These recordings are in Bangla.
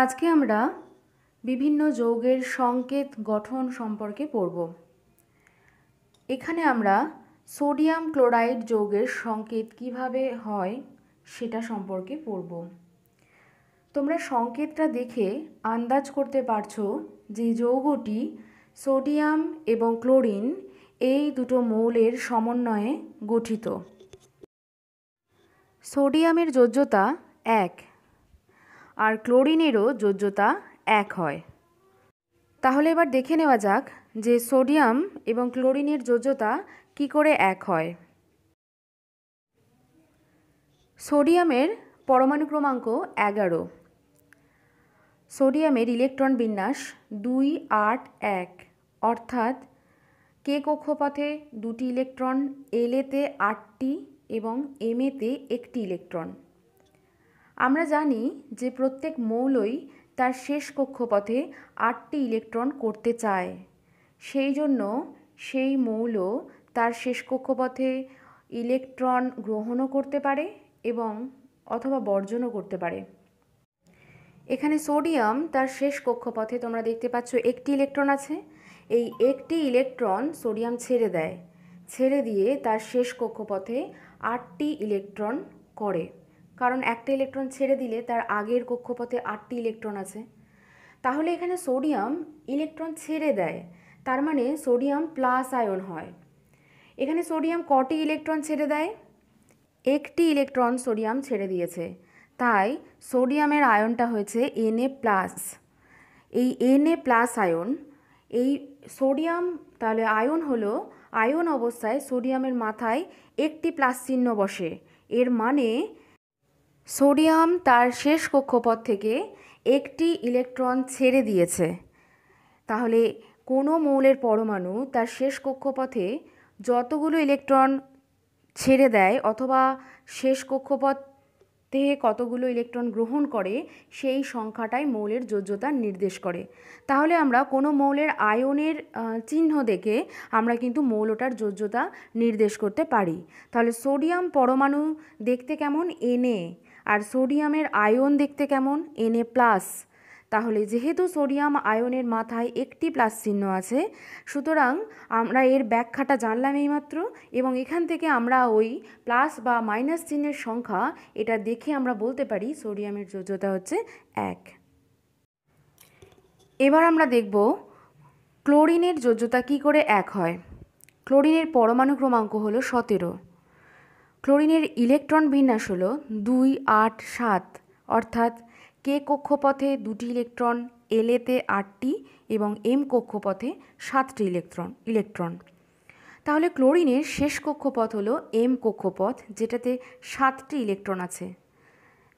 আমরা বিভিন্ন যৌগের সংকেত গঠন সম্পর্কে পড়ব। এখানে আমরা সোডিয়াম ক্লোরাইড যৌগের সংকেত কীভাবে হয় সেটা সম্পর্কে পড়ব। তোমরা সংকেতটা দেখে আন্দাজ করতে পারছ যে যৌগটি সোডিয়াম এবং ক্লোরিন এই দুটো মৌলের সমন্বয়ে গঠিত। সোডিয়ামের যোজ্যতা এক। আর ক্লোরিনেরও যোজ্যতা এক হয়। তাহলে এবার দেখে নেওয়া যাক যে সোডিয়াম এবং ক্লোরিনের যোজ্যতা কি করে এক হয়। সোডিয়ামের পরমাণু ক্রমাঙ্ক এগারো। সোডিয়ামের ইলেকট্রন বিন্যাস দুই আট এক। অর্থাৎ কে কক্ষপথে দুটি ইলেকট্রন এলেতে আটটি এবং এমেতে একটি ইলেকট্রন। আমরা জানি যে প্রত্যেক মৌলই তার শেষ কক্ষপথে আটটি ইলেকট্রন করতে চায়। সেই জন্য সেই মৌল তার শেষ কক্ষপথে ইলেকট্রন গ্রহণও করতে পারে এবং অথবা বর্জনও করতে পারে। এখানে সোডিয়াম তার শেষ কক্ষপথে তোমরা দেখতে পাচ্ছ একটি ইলেকট্রন আছে। এই একটি ইলেকট্রন সোডিয়াম ছেড়ে দেয়। ছেড়ে দিয়ে তার শেষ কক্ষপথে আটটি ইলেকট্রন করে। কারণ একটা ইলেকট্রন ছেড়ে দিলে তার আগের কক্ষপথে আটটি ইলেকট্রন আছে। তাহলে এখানে সোডিয়াম ইলেকট্রন ছেড়ে দেয়, তার মানে সোডিয়াম প্লাস আয়ন হয়। এখানে সোডিয়াম কটি ইলেকট্রন ছেড়ে দেয়? একটি ইলেকট্রন সোডিয়াম ছেড়ে দিয়েছে, তাই সোডিয়ামের আয়নটা হয়েছে এনএ প্লাস এই এনএ প্লাস আয়ন এই সোডিয়াম তাহলে আয়ন হলো আয়ন অবস্থায় সোডিয়ামের মাথায় একটি প্লাস চিহ্ন বসে, এর মানে সোডিয়াম তার শেষ কক্ষপথ থেকে একটি ইলেকট্রন ছেড়ে দিয়েছে। তাহলে কোনো মৌলের পরমাণু তার শেষ কক্ষপথে যতগুলো ইলেকট্রন ছেড়ে দেয় অথবা শেষ কক্ষপথ কতগুলো ইলেকট্রন গ্রহণ করে, সেই সংখ্যাটাই মৌলের যোজ্যতা নির্দেশ করে। তাহলে আমরা কোনো মৌলের আয়নের চিহ্ন দেখে আমরা কিন্তু মৌলটার যোজ্যতা নির্দেশ করতে পারি। তাহলে সোডিয়াম পরমাণু দেখতে কেমন? এনএ আর সোডিয়ামের আয়ন দেখতে কেমন? এনএ প্লাস তাহলে যেহেতু সোডিয়াম আয়নের মাথায় একটি প্লাস চিহ্ন আছে, সুতরাং আমরা এর ব্যাখ্যাটা জানলাম এইমাত্র এবং এখান থেকে আমরা ওই প্লাস বা মাইনাস চিহ্নের সংখ্যা এটা দেখে আমরা বলতে পারি সোডিয়ামের যোজ্যতা হচ্ছে এক। এবার আমরা দেখব ক্লোরিনের যোজ্যতা কি করে এক হয়। ক্লোরিনের পরমাণু ক্রমাঙ্ক হলো সতেরো। ক্লোরিনের ইলেকট্রন বিন্যাস হলো দুই, আট, সাত। অর্থাৎ কে কক্ষপথে দুটি ইলেকট্রন এলেতে আটটি এবং এম কক্ষপথে সাতটি ইলেকট্রন ইলেকট্রন। তাহলে ক্লোরিনের শেষ কক্ষপথ হলো এম কক্ষপথ, যেটাতে সাতটি ইলেকট্রন আছে।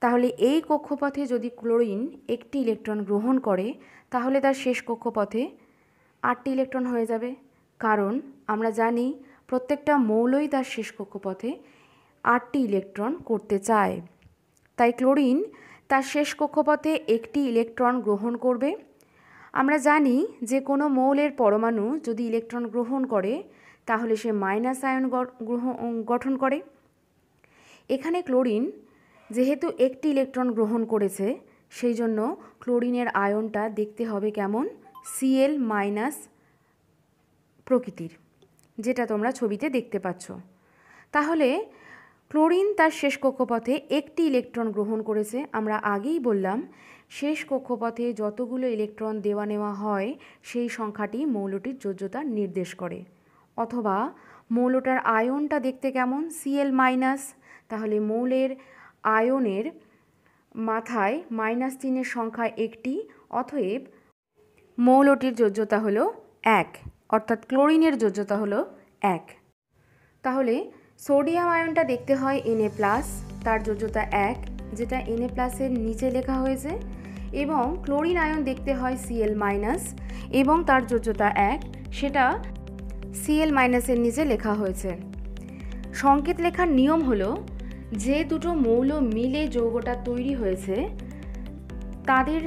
তাহলে এই কক্ষপথে যদি ক্লোরিন একটি ইলেকট্রন গ্রহণ করে, তাহলে তার শেষ কক্ষপথে আটটি ইলেকট্রন হয়ে যাবে। কারণ আমরা জানি প্রত্যেকটা মৌলই তার শেষ কক্ষপথে আটটি ইলেকট্রন করতে চায়। তাই ক্লোরিন তার শেষ কক্ষপথে একটি ইলেকট্রন গ্রহণ করবে। আমরা জানি যে কোনো মৌলের পরমাণু যদি ইলেকট্রন গ্রহণ করে, তাহলে সে মাইনাস আয়ন গঠন করে। এখানে ক্লোরিন যেহেতু একটি ইলেকট্রন গ্রহণ করেছে, সেই জন্য ক্লোরিনের আয়নটা দেখতে হবে কেমন? সিএল মাইনাস প্রকৃতির, যেটা তোমরা ছবিতে দেখতে পাচ্ছ। তাহলে ক্লোরিন তার শেষ কক্ষপথে একটি ইলেকট্রন গ্রহণ করেছে। আমরা আগেই বললাম, শেষ কক্ষপথে যতগুলো ইলেকট্রন দেওয়া নেওয়া হয়, সেই সংখ্যাটি মৌলটির যোজ্যতা নির্দেশ করে। অথবা, মৌলটার আয়নটা দেখতে কেমন? সিএল মাইনাস তাহলে মৌলের আয়নের মাথায় মাইনাস চিহ্নের সংখ্যা একটি, অতএব মৌলটির যোজ্যতা হলো এক, অর্থাৎ ক্লোরিনের যোজ্যতা হলো এক। তাহলে সোডিয়াম আয়নটা দেখতে হয় এনএ প্লাস তার যোজ্যতা এক, যেটা এনএ প্লাসের নিচে লেখা হয়েছে, এবং ক্লোরিন আয়ন দেখতে হয় সিএল মাইনাস এবং তার যোজ্যতা এক, সেটা সিএল মাইনাসের নিচে লেখা হয়েছে। সংকেত লেখার নিয়ম হলো, যে দুটো মৌল মিলে যৌগটা তৈরি হয়েছে, তাদের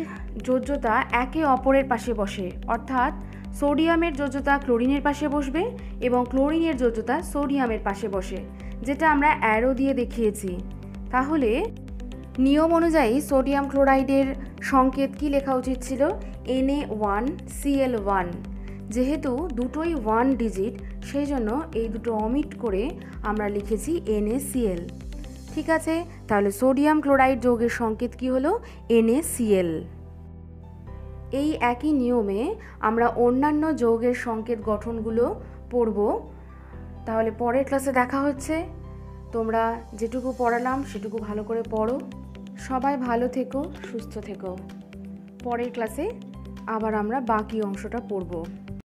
যোজ্যতা একে অপরের পাশে বসে, অর্থাৎ সোডিয়ামের যোজ্যতা ক্লোরিনের পাশে বসবে এবং ক্লোরিনের যোজ্যতা সোডিয়ামের পাশে বসে, যেটা আমরা অ্যারো দিয়ে দেখিয়েছি। তাহলে, নিয়ম অনুযায়ী সোডিয়াম ক্লোরাইডের সংকেত কি লেখা উচিত ছিল? NA one CL one. যেহেতু দুটোই ওয়ান ডিজিট, সেই জন্য এই দুটো অমিট করে আমরা লিখেছি এনএসিএল ঠিক আছে? তাহলে সোডিয়াম ক্লোরাইড যৌগের সংকেত কি হলো? এনএসিএল এই একই নিয়মে আমরা অন্যান্য যোগের সংকেত গঠনগুলো পড়ব। তাহলে পরের ক্লাসে দেখা হচ্ছে। তোমরা যেটুকু পড়ালাম সেটুকু ভালো করে পড়ো। সবাই ভালো থেকো, সুস্থ থেকো। পরের ক্লাসে আবার আমরা বাকি অংশটা পড়ব।